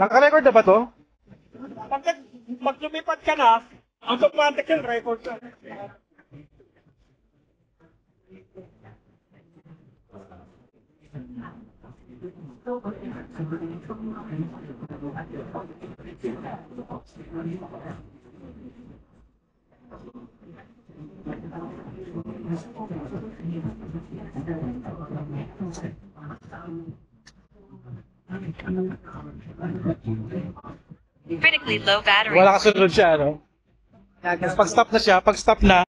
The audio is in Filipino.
Naka-record na ba to? Pag, pag lumipat ka na, automatic yung record ka. Critically low battery. Wala kasunod siya, no? Pag stop na siya, pag stop na,